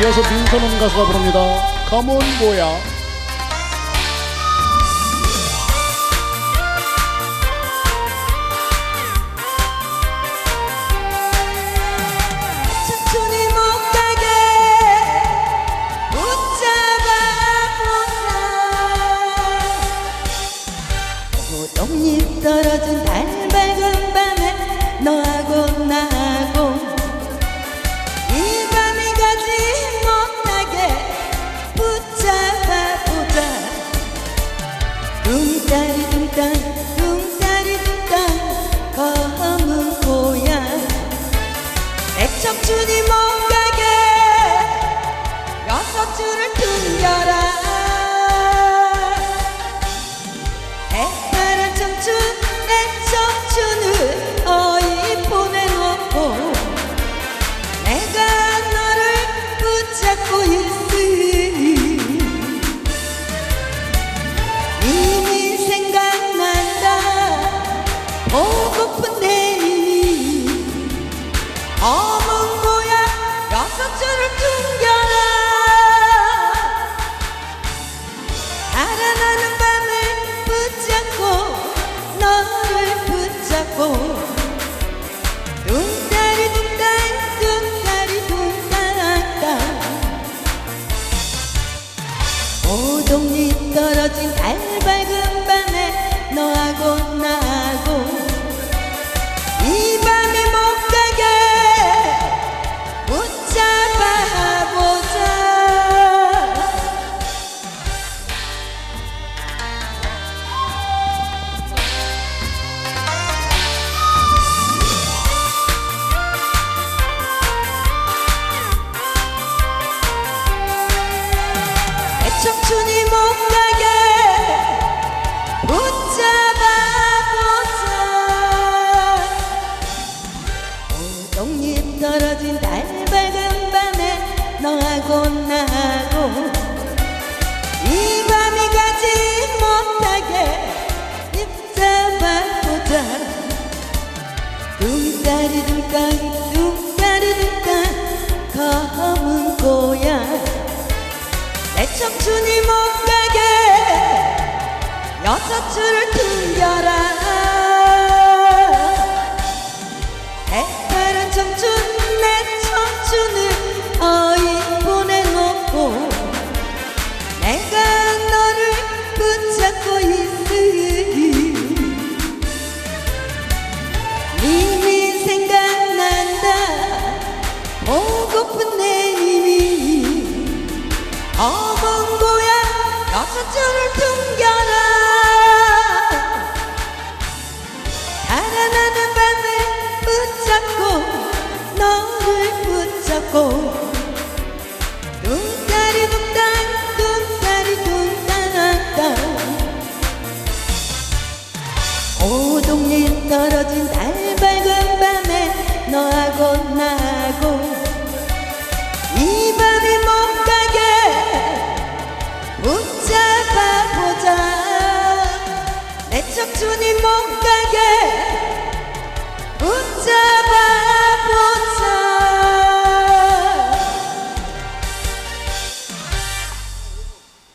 이어서 민선원 가수가 부릅니다. 보자 꽃잎 떨어진 둥따리 둥땅 둥따리 둥땅 검은 고향 내 청춘이 못 가게 여섯 줄을 퉁겨라 달아나는 밤을 붙잡고 너를 붙잡고. 둥다리 둥당 둥다리 둥당당 오동잎 떨어진 달 밝은 검은 고향 내 청춘이 못 가게 여섯 줄을 퉁겨라 줄을 퉁겨라. 달아나는 밤을 붙잡고 너를 붙잡고. 둥다리 둥땅 둥다리 둥땅땅 오동잎 떨어진 달 밝은 밤에 너하고 나 붙잡아 보자 내 청춘이 못 가게